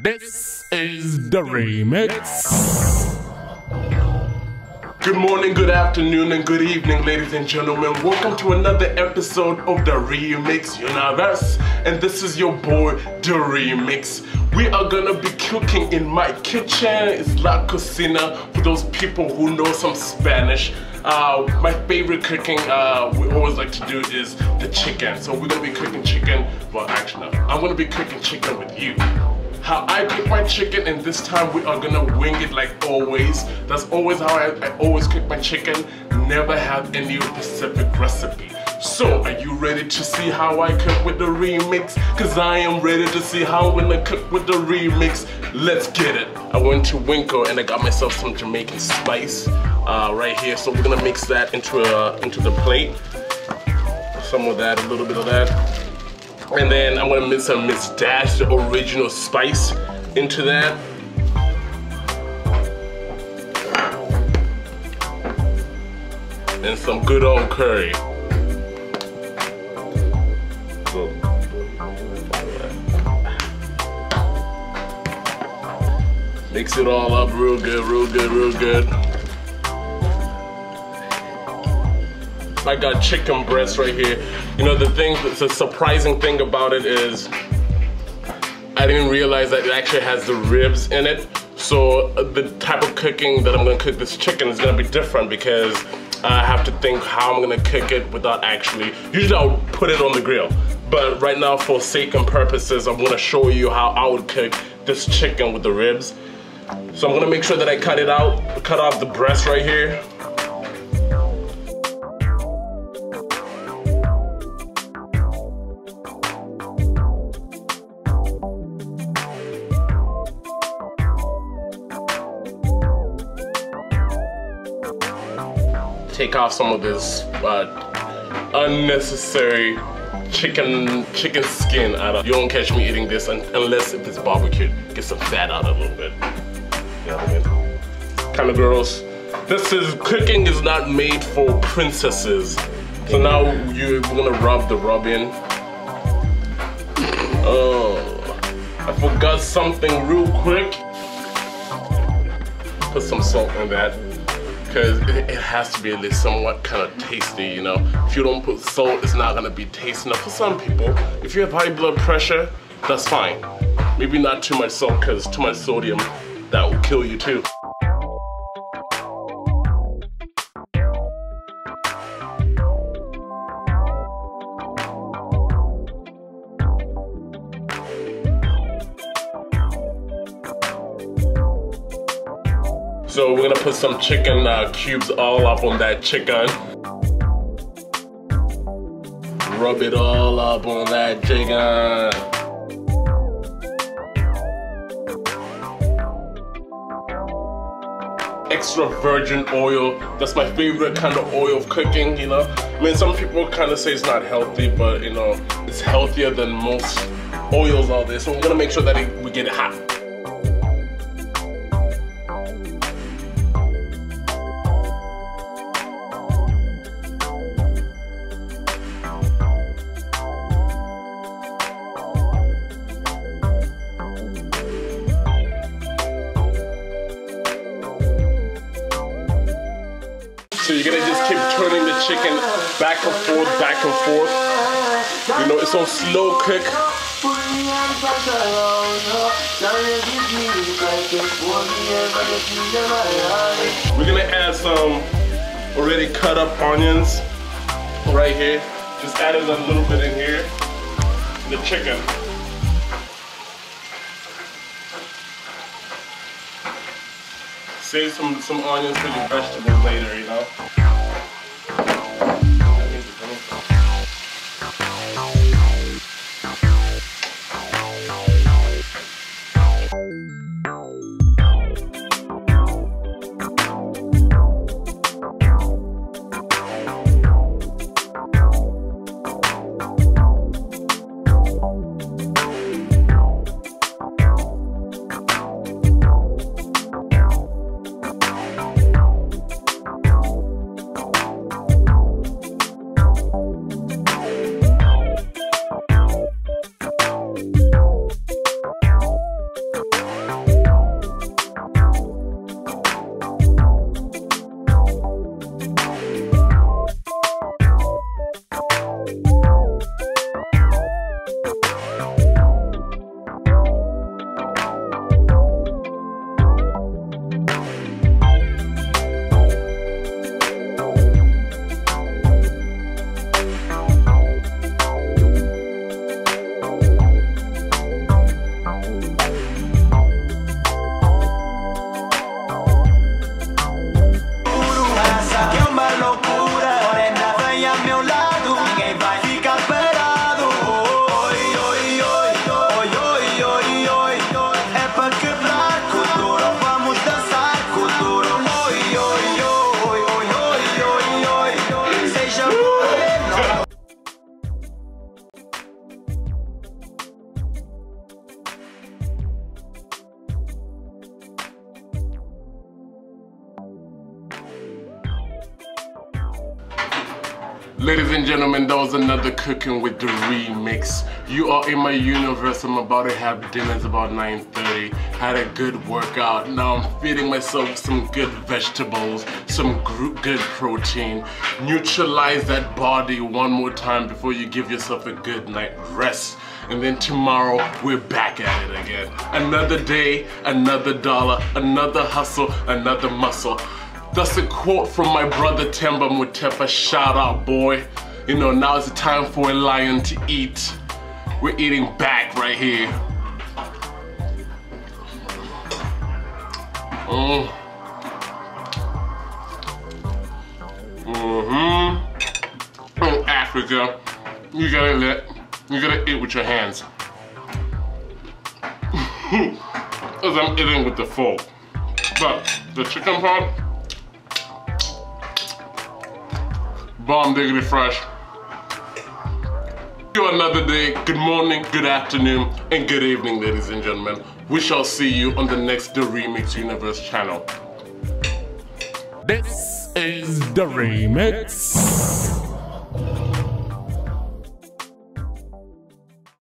This is the remix. Good morning, good afternoon, and good evening, ladies and gentlemen. Welcome to another episode of the Remix Universe. And this is your boy, the Remix. We are gonna be cooking in my kitchen. It's La Cocina for those people who know some Spanish. Uh, my favorite cooking uh, we always like to do is the chicken. So we're gonna be cooking chicken. Well, actually, no. I'm gonna be cooking chicken with you how I cook my chicken and this time we are gonna wing it like always. That's always how I, I always cook my chicken. Never have any specific recipe. So, are you ready to see how I cook with the remix? Cause I am ready to see how I'm gonna cook with the remix. Let's get it. I went to WinCo and I got myself some Jamaican spice uh, right here. So we're gonna mix that into, a, into the plate. Some of that, a little bit of that. And then I'm gonna mix some Miss Dash, original spice, into that. And some good old curry. Mix it all up real good, real good, real good. I got chicken breast right here. You know, the thing, the surprising thing about it is I didn't realize that it actually has the ribs in it. So uh, the type of cooking that I'm gonna cook this chicken is gonna be different because I have to think how I'm gonna cook it without actually, usually I'll put it on the grill. But right now for sake and purposes, I'm gonna show you how I would cook this chicken with the ribs. So I'm gonna make sure that I cut it out, cut off the breast right here. Take off some of this uh, unnecessary chicken chicken skin out of. You don't catch me eating this unless if it's barbecued. Get some fat out a little bit. You know what I mean? Kind of gross. This is cooking is not made for princesses. So now you're gonna rub the rub in. Oh, I forgot something real quick. Put some salt in that because it, it, has to be at least somewhat kind of tasty, you know. If you don't put salt, it's not gonna be tasty enough for some people. If you have high blood pressure, that's fine. Maybe not too much salt because too much sodium, that will kill you too. So we're gonna put some chicken uh, cubes all up on that chicken. Rub it all up on that chicken. extra virgin oil. That's my favorite kind of oil of cooking, you know. I mean, some people kind of say it's not healthy, but you know, it's healthier than most oils out there. So we're gonna make sure that we get it hot. Turning the back and forth, back and forth. You know, it's on slow cook. We're gonna add some already cut up onions right here. Just add it a little bit in here. The chicken. save some, some onions for your vegetables later, you know? Ladies and gentlemen, that was another Cooking with the Remix. You are in my universe. I'm about to have dinner. It's about 9.30. Had a good workout. Now I'm feeding myself some good vegetables, some good protein. Neutralize that body one more time before you give yourself a good night rest. And then tomorrow, we're back at it again. Another day, another dollar, another hustle, another muscle. That's a quote from my brother Temba Mutepa. Shout out, boy. You know, now is the time for a lion to eat. We're eating back right here. Mm. Mm-hmm. In Africa, you gotta let, you gotta eat with your hands. As I'm eating with the fork. But the chicken part, Bomb diggity fresh. You another day. Good morning, good afternoon, and good evening, ladies and gentlemen. We shall see you on the next The Remix Universe channel. This is The Remix.